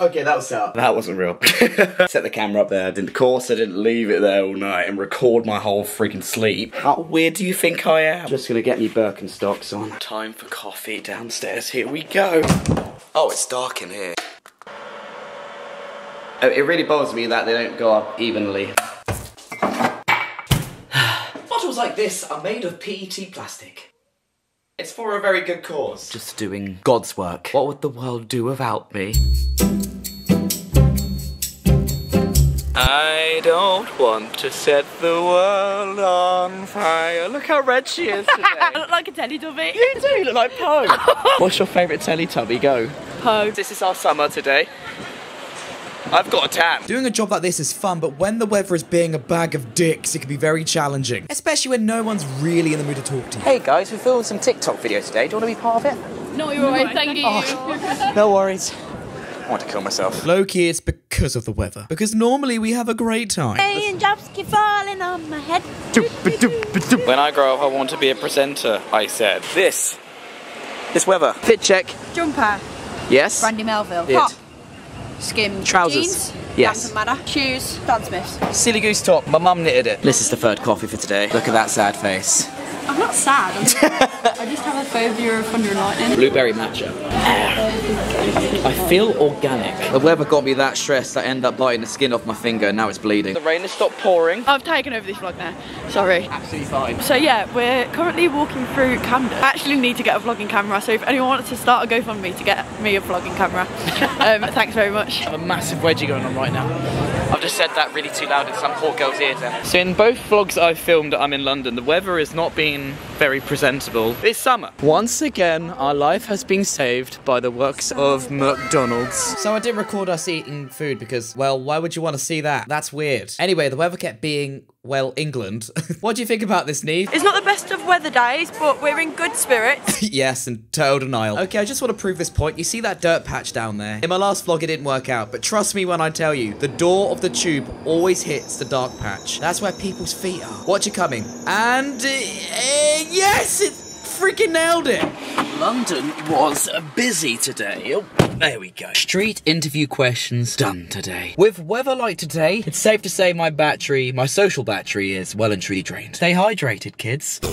Okay, that was set up. That wasn't real. Set the camera up there. I Didn't, of course, I didn't leave it there all night and record my whole freaking sleep. How weird do you think I am? Just gonna get me Birkenstocks on. Time for coffee downstairs. Here we go. Oh, it's dark in here. Oh, It really bothers me that they don't go up evenly. Bottles like this are made of PET plastic. It's for a very good cause. Just doing God's work. What would the world do without me? I don't want to set the world on fire. Look how red she is today. I look like a Teletubby. you do, you look like Po. What's your favourite Teletubby? Go. Po. This is our summer today. I've got a tan. Doing a job like this is fun, but when the weather is being a bag of dicks, it can be very challenging. Especially when no one's really in the mood to talk to you. Hey guys, we're filming some TikTok videos today. Do you want to be part of it? No, you're alright, thank you. Oh, no worries. I want to kill myself. Low key, it's because of the weather. Because normally we have a great time. Raindrops keep falling on my head. When I grow up, I want to be a presenter, I said. This. This weather. Fit check. Jumper. Yes. Brandy Melville. It. Top. Skim. Trousers. Jeans. Yes. Doesn't matter. Shoes. Dan Smiths. Silly goose top. My mum knitted it. This is the third coffee for today. Look at that sad face. I'm not sad. I'm I just have a phobia of thunder and lightning. Blueberry matcha. I feel organic. The weather got me that stressed I ended up biting the skin off my finger and now it's bleeding. The rain has stopped pouring. I've taken over this vlog now. Sorry. Absolutely fine. So yeah, we're currently walking through Camden. I actually need to get a vlogging camera, so if anyone wants to start a GoFundMe to get me a vlogging camera, um, thanks very much. I have a massive wedgie going on right now. I've just said that really too loud in some poor girl's ears then. So in both vlogs I've filmed I'm in London, the weather has not been very presentable this summer. Once again, our life has been saved by the works of McDonald's. So I didn't record us eating food because, well, why would you want to see that? That's weird. Anyway, the weather kept being, well, England. what do you think about this, Neve? It's not the best of weather days, but we're in good spirits. yes, and total denial. Okay, I just want to prove this point. You see that dirt patch down there? In my last vlog, it didn't work out, but trust me when I tell you, the door of the tube always hits the dark patch. That's where people's feet are. Watch it coming. And, uh, uh, yes, it freaking nailed it. London was busy today. Oh, there we go. Street interview questions done today. With weather like today, it's safe to say my battery, my social battery, is well and truly drained. Stay hydrated, kids.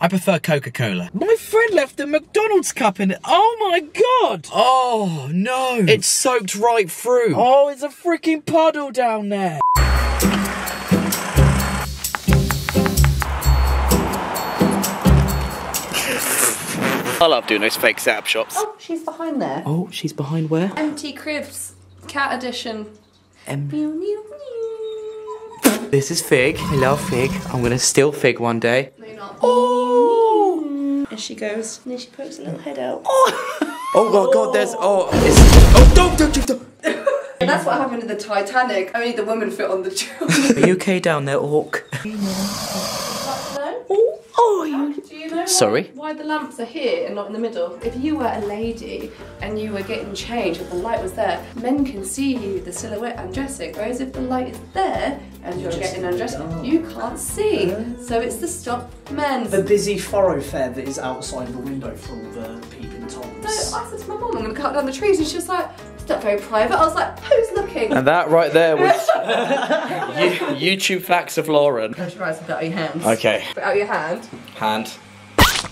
I prefer Coca Cola. My friend left a McDonald's cup in it. Oh my god! Oh no! It's soaked right through. Oh, it's a freaking puddle down there. I love doing those fake setup shops. Oh, she's behind there. Oh, she's behind where? Empty cribs, cat edition. Um, Meow, meow, meow. this is Fig. I love Fig. I'm gonna steal Fig one day. No, not. Oh! And she goes, and then she pokes a little head out. Oh Oh god, god, there's oh, it's, oh, don't, don't, don't, don't. And that's what happened in the Titanic. Only the woman fit on the children. Are you okay down there, Orc? Oh, you. Do you know why, Sorry? why the lamps are here and not in the middle? If you were a lady and you were getting changed and the light was there, men can see you, the silhouette undressing. Whereas if the light is there and you're getting undressed, you can't see. So it's to stop men. the busy thoroughfare that is outside the window for all the peeping So toms. I said to my mum, I'm gonna cut down the trees, and she was like, it's not very private. I was like, who's looking? And that right there was YouTube facts of Lauren. Close your eyes and put out your hands. Okay, Put out your hand. hand.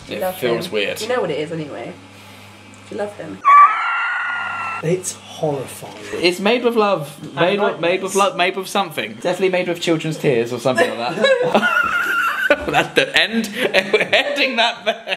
It Love feels him. weird. You know what it is anyway. Do you love him? It's horrifying. It's made with love. Made with, made with love. Made with something. Definitely made with children's tears or something like that. That's the end. We're ending that there.